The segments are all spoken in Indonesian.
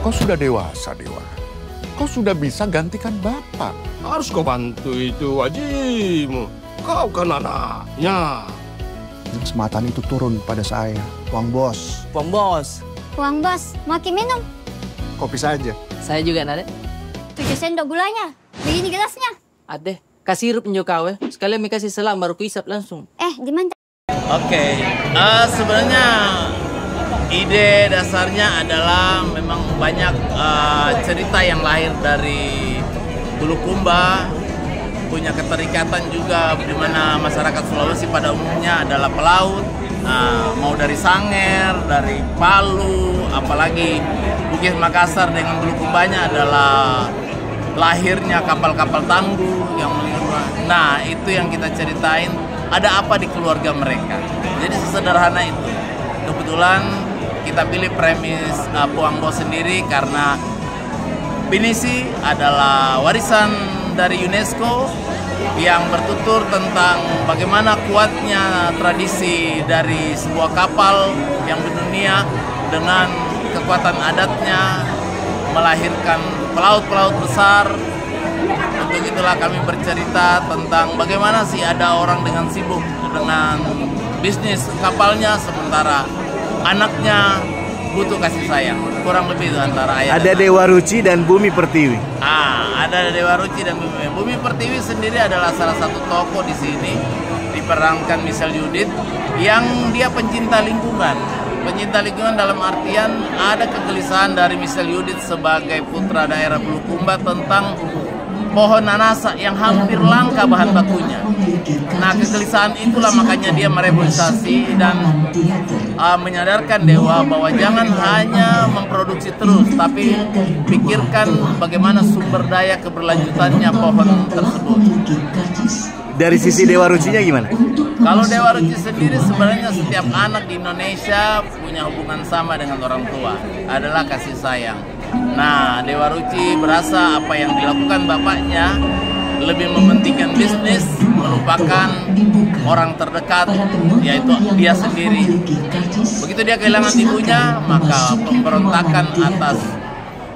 Kau sudah dewasa, Dewa. Kau sudah bisa gantikan Bapak. Harus kau bantu itu wajibmu. Kau kan anaknya. Sematan itu turun pada saya, Tuang Bos. Bang Bos, Uang bos, mau ki minum? Kopi saja. saya juga nade. Tujuh sendok gulanya. Begini gelasnya. Ade, kasih sirup nyo kau eh. Sekalian kasih selang baru ku isap langsung. Eh, di mana? Oke, eh, sebenarnya ide dasarnya adalah memang banyak eh, cerita yang lahir dari Bulukumba punya keterikatan juga di mana masyarakat Sulawesi pada umumnya adalah pelaut, Nah, mau dari Sanger, dari Palu, apalagi Bukit Makassar dengan Bulukumbanya adalah lahirnya kapal-kapal tangguh yang. Nah, itu yang kita ceritain. Ada apa di keluarga mereka? Jadi sesederhana itu. Kebetulan kita pilih premis uh, Puang Bos sendiri karena Pinisi adalah warisan dari UNESCO yang bertutur tentang bagaimana kuatnya tradisi dari sebuah kapal yang mendunia dengan kekuatan adatnya melahirkan pelaut-pelaut besar. Untuk itulah kami bercerita tentang bagaimana sih ada orang dengan sibuk dengan bisnis kapalnya sementara anaknya butuh kasih sayang. Kurang lebih itu antara ayah Ada. Dewa Ruci dan Bumi Pertiwi. Ah, ada Dewa Ruci dan Bumi. Bumi Pertiwi sendiri adalah salah satu tokoh di sini diperankan Michelle Judith yang dia pencinta lingkungan. Pencinta lingkungan dalam artian ada kegelisahan dari Michelle Judith sebagai putra daerah Bulukumba tentang pohon nanasa yang hampir langka bahan bakunya. Nah, kegelisahan itulah makanya dia mereboisasi dan uh, menyadarkan dewa bahwa jangan hanya memproduksi terus, tapi pikirkan bagaimana sumber daya keberlanjutannya pohon tersebut. Dari sisi Dewa Rucinya gimana? Kalau Dewa Ruci sendiri sebenarnya setiap anak di Indonesia punya hubungan sama dengan orang tua, adalah kasih sayang. Nah, Dewa Ruci berasa apa yang dilakukan bapaknya lebih mementingkan bisnis, melupakan orang terdekat, yaitu dia sendiri. Begitu dia kehilangan ibunya, maka pemberontakan atas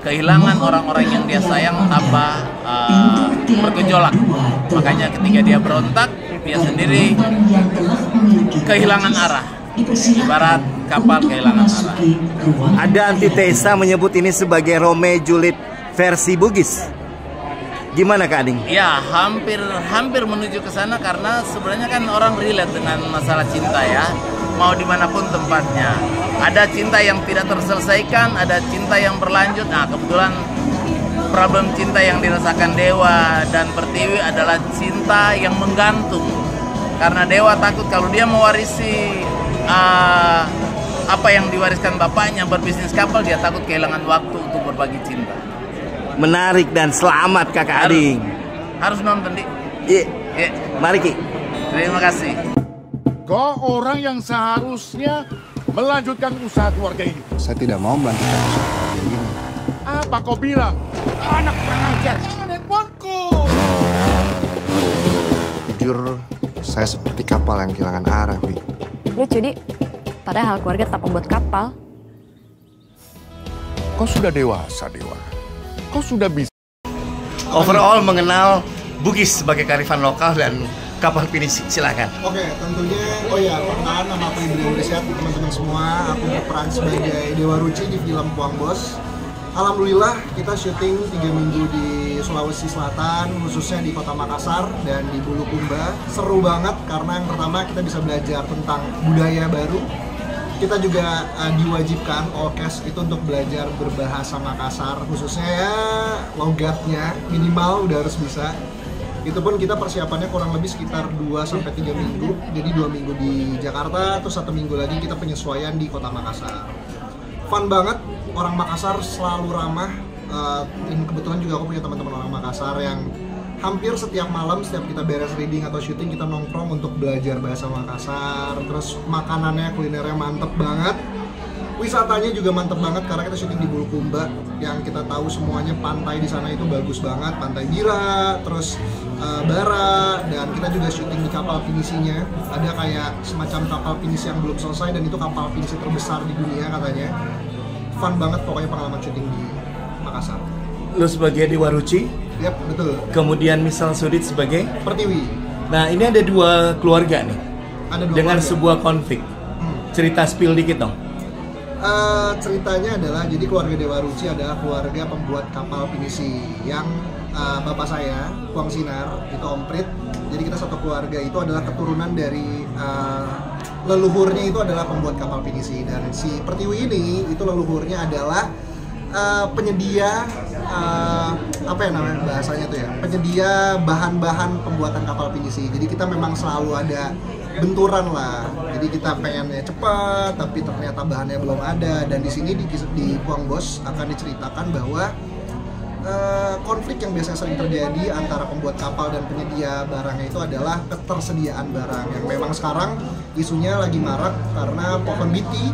kehilangan orang-orang yang dia sayang tambah uh, bergejolak. Makanya ketika dia berontak, dia sendiri kehilangan arah. Ibarat kapal kehilangan arah. Ada antitesa menyebut ini sebagai Romeo Juliet versi Bugis. Gimana Kak Ading? Ya, hampir hampir menuju ke sana karena sebenarnya kan orang relate dengan masalah cinta ya. Mau di mana pun tempatnya. Ada cinta yang tidak terselesaikan, ada cinta yang berlanjut. Nah, kebetulan problem cinta yang dirasakan Dewa dan Pertiwi adalah cinta yang menggantung. Karena Dewa takut kalau dia mewarisi uh, apa yang diwariskan bapaknya berbisnis kapal, dia takut kehilangan waktu untuk berbagi cinta. Menarik dan selamat Kakak Ading. Harus nonton, Di. Iya, Ya, mari Ki. terima kasih. Kau orang yang seharusnya melanjutkan usaha keluarga ini. Saya tidak mau melanjutkan usaha keluarga ini. Apa kau bilang? Anak kurang ajar. Handphoneku. Jujur, saya seperti kapal yang kehilangan arah, Wi. Lucu, Di. Padahal keluarga tetap membuat kapal. Kau sudah dewasa, Dewa. Kau sudah bisa. Overall mengenal Bugis sebagai karifan lokal dan kapal pinisi. Silakan. Oke, tentunya, oh ya, perkenalkan nama aku Ibrahim Risyad, teman-teman semua. Aku berperan sebagai Dewa Ruci di film Puang Bos. Alhamdulillah, kita syuting 3 minggu di Sulawesi Selatan, khususnya di kota Makassar dan di Bulukumba. Seru banget karena yang pertama kita bisa belajar tentang budaya baru. Kita juga uh, diwajibkan OKES itu untuk belajar berbahasa Makassar, khususnya ya logatnya minimal udah harus bisa itu pun kita persiapannya kurang lebih sekitar 2 sampai 3 minggu. Jadi dua minggu di Jakarta, terus satu minggu lagi kita penyesuaian di kota Makassar. Fun banget, orang Makassar selalu ramah. Dan kebetulan juga aku punya teman-teman orang Makassar yang hampir setiap malam setiap kita beres reading atau syuting kita nongkrong untuk belajar bahasa Makassar. Terus makanannya kulinernya mantep banget wisatanya juga mantep banget karena kita syuting di Bulukumba yang kita tahu semuanya pantai di sana itu bagus banget pantai Bira terus eh, Bara dan kita juga syuting di kapal pinisinya ada kayak semacam kapal pinisi yang belum selesai dan itu kapal pinisi terbesar di dunia katanya fun banget pokoknya pengalaman syuting di Makassar. Lu sebagai Dewa Ruci, Yap, betul. kemudian misal Sudit sebagai Pertiwi. Nah, ini ada dua keluarga nih Ada dua dengan keluarga. sebuah konflik. Hmm. Cerita spill dikit dong. Eh, ceritanya adalah jadi keluarga Dewa Ruci adalah keluarga pembuat kapal pinisi yang eh, bapak saya Kuang Sinar itu Om Prit. Jadi kita satu keluarga itu adalah keturunan dari eh, leluhurnya itu adalah pembuat kapal pinisi dan si Pertiwi ini itu leluhurnya adalah eh, penyedia eh, apa ya namanya bahasanya tuh ya penyedia bahan-bahan pembuatan kapal pinisi. Jadi kita memang selalu ada benturan lah. Jadi kita pengennya cepat, tapi ternyata bahannya belum ada. Dan di sini di, di Puang Bos akan diceritakan bahwa eh, konflik yang biasanya sering terjadi antara pembuat kapal dan penyedia barangnya itu adalah ketersediaan barang. Yang memang sekarang isunya lagi marak karena pohon biti,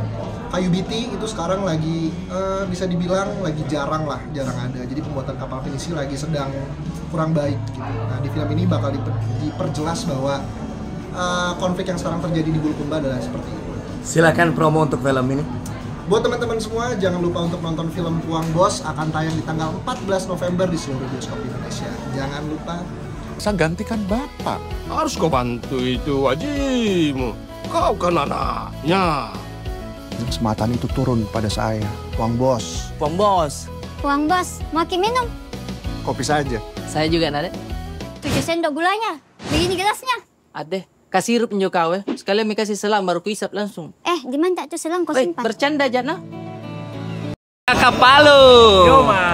kayu biti itu sekarang lagi eh, bisa dibilang lagi jarang lah, jarang ada. Jadi pembuatan kapal pinisi lagi sedang kurang baik gitu. Nah di film ini bakal diper- diperjelas bahwa uh, konflik yang sekarang terjadi di Bulukumba adalah seperti itu. Silakan promo untuk film ini. Buat teman-teman semua, jangan lupa untuk nonton film Puang Bos akan tayang di tanggal 14 November di seluruh bioskop Indonesia. Jangan lupa Saya gantikan bapak. Harus kau bantu itu wajimu. Kau kan anaknya. Kesempatan itu turun pada saya, Tuang Bos. Pom bos. Uang bos, makin minum. Kopi saja. Saya juga nade. Tujuh sendok gulanya. Begini gelasnya. Ade. Kasih sirup nyo kau eh. Sekalian mi kasih selang baru kuisap langsung. Eh, di mana tak tuh selang kau simpan? bercanda Jana. Kakak Palu. Yoma.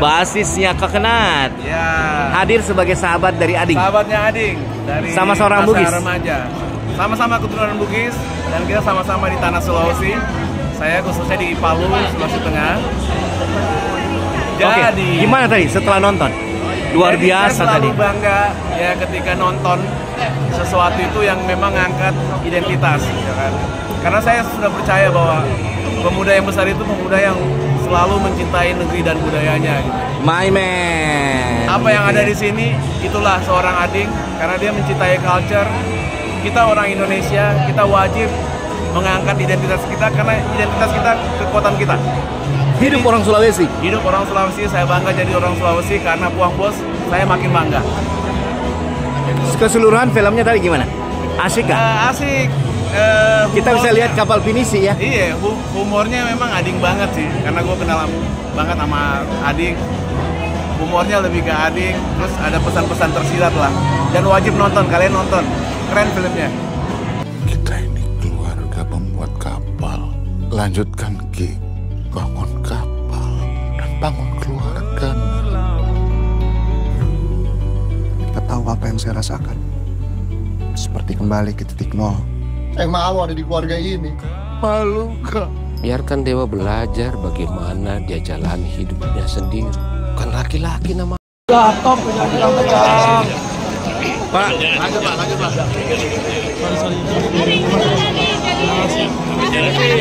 Basisnya Kekenat. Ya. Hadir sebagai sahabat dari Ading. Sahabatnya Ading dari Sama seorang masa Bugis. remaja. Sama-sama keturunan Bugis dan kita sama-sama di tanah Sulawesi. Saya khususnya di Palu, Sulawesi Tengah. Jadi, gimana tadi setelah nonton? Luar Jadi biasa saya selalu tadi. bangga ya ketika nonton sesuatu itu yang memang ngangkat identitas, ya kan? Karena saya sudah percaya bahwa pemuda yang besar itu pemuda yang selalu mencintai negeri dan budayanya. Gitu. My man. Apa yang ada di sini itulah seorang ading karena dia mencintai culture. Kita orang Indonesia, kita wajib mengangkat identitas kita karena identitas kita kekuatan kita. Hidup orang Sulawesi. Hidup orang Sulawesi, saya bangga jadi orang Sulawesi karena Puang Bos, saya makin bangga. Keseluruhan filmnya tadi gimana? Asik Eh, kan? asik. Eh, Kita bisa lihat kapal pinisi ya. Iya, hu- humornya memang ading banget sih, karena gue kenal banget sama ading. Humornya lebih ke ading, terus ada pesan-pesan tersirat lah. Dan wajib nonton, kalian nonton. Keren filmnya. Kita ini keluarga pembuat kapal. Lanjutkan Ki. Bangun keluarga. Kita tahu apa yang saya rasakan. Seperti kembali ke titik nol. saya malu ada di keluarga ini. Malu kak. Biarkan Dewa belajar bagaimana dia jalani hidupnya sendiri. Kan laki-laki nama. Pak,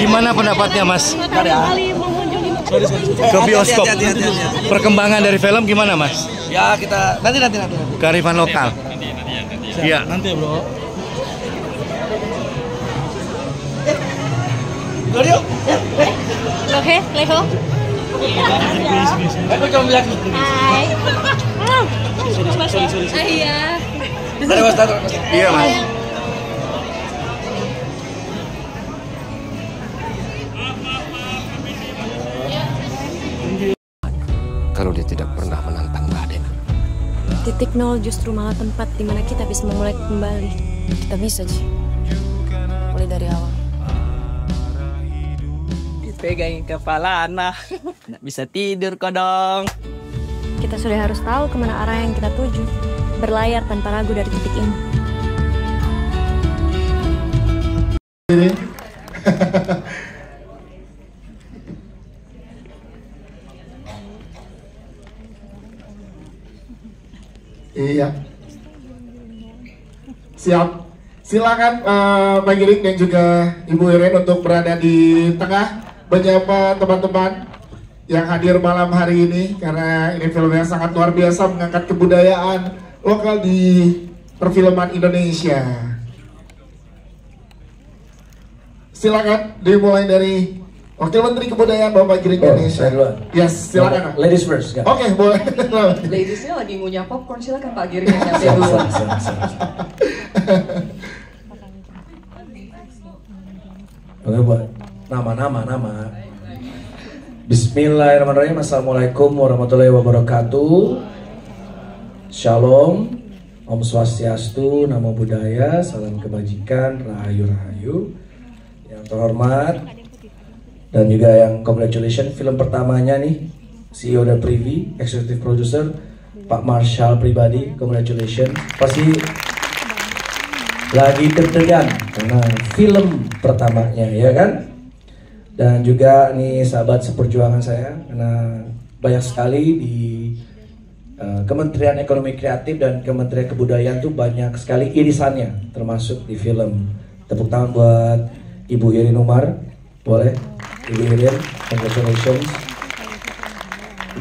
gimana pendapatnya Mas? Ke bioskop. Perkembangan dari film gimana Mas? Ya kita nanti nanti nanti. Kearifan lokal. Iya. Nanti bro. Oke, Leho. Aku cuma bilang. Hai. Sorry sorry. Iya. Ada mas. Iya Mas. Nol justru malah tempat di mana kita bisa memulai kembali. Kita bisa, Ji. Mulai dari awal. Dipegangin kepala anak. Nggak bisa tidur kodong. Kita sudah harus tahu ke mana arah yang kita tuju. Berlayar tanpa ragu dari titik ini. Iya. Siap. Silakan eh, Pak Giring dan juga Ibu Iren untuk berada di tengah menyapa teman-teman yang hadir malam hari ini karena ini film yang sangat luar biasa mengangkat kebudayaan lokal di perfilman Indonesia. Silakan dimulai dari Wakil Menteri Kebudayaan Bapak Giring Oh, Indonesia. saya duluan. Yes, silakan. Ladies first. Oke, boleh. Ladiesnya lagi ngunyah popcorn, silakan Pak Giring yang nyampe dulu. Oke, buat nama-nama nama. Bismillahirrahmanirrahim. Assalamualaikum warahmatullahi wabarakatuh. Shalom. Om Swastiastu, Namo Buddhaya, salam kebajikan, rahayu rahayu. Yang terhormat dan juga yang congratulations film pertamanya nih CEO dan Privy, executive producer Pak Marshall pribadi, congratulations. Pasti lagi deg-degan karena film pertamanya ya kan? Dan juga nih sahabat seperjuangan saya karena banyak sekali di uh, Kementerian Ekonomi Kreatif dan Kementerian Kebudayaan tuh banyak sekali irisannya termasuk di film. Tepuk tangan buat Ibu Irin Umar boleh Ibu Irin congratulations.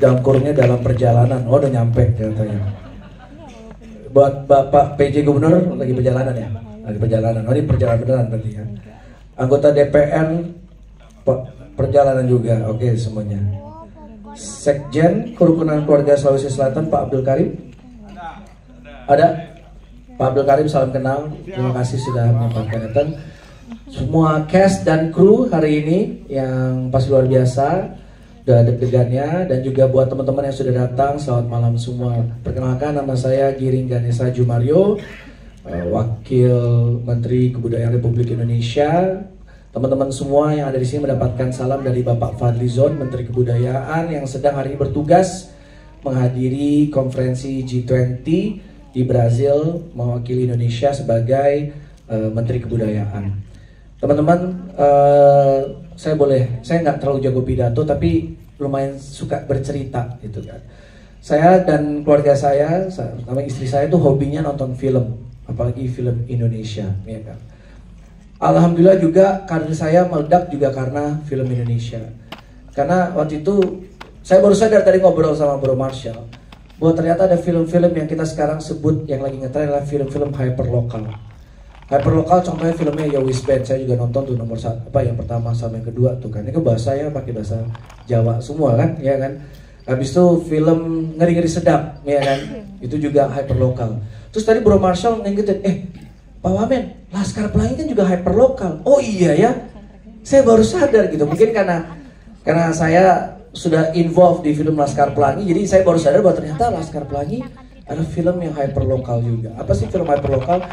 Dalam kurungnya dalam perjalanan. Oh udah nyampe katanya buat Bapak PJ Gubernur lagi perjalanan ya? Lagi perjalanan. Oh ini perjalanan beneran berarti ya. Anggota DPR perjalanan juga. Oke semuanya. Sekjen Kerukunan Keluarga Sulawesi Selatan Pak Abdul Karim. Ada? Pak Abdul Karim salam kenal. Terima kasih sudah menyampaikan semua cast dan kru hari ini yang pasti luar biasa udah deg-degannya dan juga buat teman-teman yang sudah datang selamat malam semua. Perkenalkan nama saya Giring Ganesa Jumario eh, Wakil Menteri Kebudayaan Republik Indonesia. Teman-teman semua yang ada di sini mendapatkan salam dari Bapak Fadlizon Menteri Kebudayaan yang sedang hari ini bertugas menghadiri konferensi G20 di Brazil mewakili Indonesia sebagai eh, Menteri Kebudayaan teman-teman eh, saya boleh saya nggak terlalu jago pidato tapi lumayan suka bercerita gitu kan. Saya dan keluarga saya sama istri saya tuh hobinya nonton film apalagi film Indonesia ya kan. Alhamdulillah juga karir saya meledak juga karena film Indonesia. Karena waktu itu saya baru sadar tadi ngobrol sama Bro Marshall bahwa ternyata ada film-film yang kita sekarang sebut yang lagi ngetren adalah film-film hyperlokal Hyperlokal contohnya filmnya Ya Band. Saya juga nonton tuh nomor satu apa yang pertama sama yang kedua tuh kan. Ini kan bahasanya pakai bahasa Jawa semua kan ya kan? Habis itu film ngeri ngeri sedap ya kan? Itu juga hyperlokal. Terus tadi Bro Marshall ngingetin eh Pak Wamen Laskar Pelangi kan juga hyperlokal. Oh iya ya saya baru sadar gitu. Mungkin karena karena saya sudah involved di film Laskar Pelangi jadi saya baru sadar bahwa ternyata Laskar Pelangi ada film yang hyperlokal juga. Apa sih film hyperlokal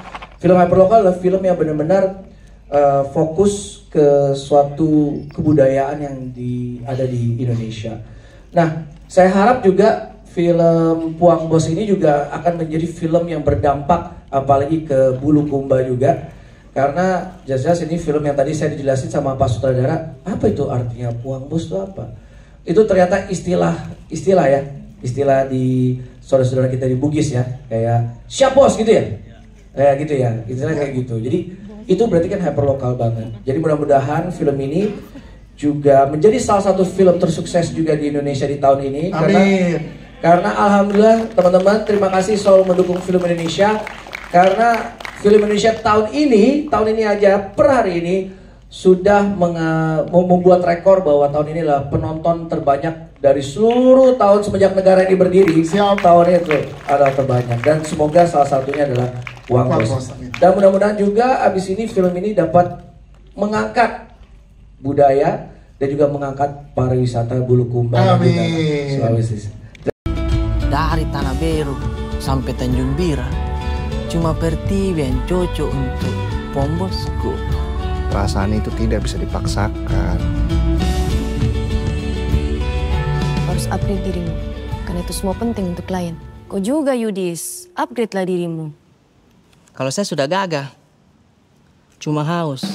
Film hyperlokal adalah film yang benar-benar uh, fokus ke suatu kebudayaan yang di, ada di Indonesia. Nah, saya harap juga film Puang Bos ini juga akan menjadi film yang berdampak apalagi ke Bulukumba juga. Karena jelas-jelas ini film yang tadi saya dijelasin sama Pak Sutradara, apa itu artinya Puang Bos itu apa? Itu ternyata istilah istilah ya, istilah di saudara-saudara kita di Bugis ya, kayak siap bos gitu ya kayak gitu ya istilahnya kayak gitu. Jadi itu berarti kan hyperlokal banget. Jadi mudah-mudahan film ini juga menjadi salah satu film tersukses juga di Indonesia di tahun ini. Amin. karena karena alhamdulillah teman-teman terima kasih selalu mendukung film Indonesia. Karena film Indonesia tahun ini tahun ini aja per hari ini sudah membuat rekor bahwa tahun ini adalah penonton terbanyak dari seluruh tahun semenjak negara ini berdiri. Tahun itu adalah terbanyak dan semoga salah satunya adalah Uang Bos. Dan mudah-mudahan juga abis ini film ini dapat mengangkat budaya dan juga mengangkat pariwisata Bulukumba Amin. Sulawesi. Dari Tanah Beru sampai Tanjung Bira. Cuma Pertiwi yang cocok untuk Pombosku. Perasaan itu tidak bisa dipaksakan. Harus upgrade dirimu. Karena itu semua penting untuk klien. Kau juga Yudis, upgrade lah dirimu. Kalau saya sudah gagah. Cuma haus.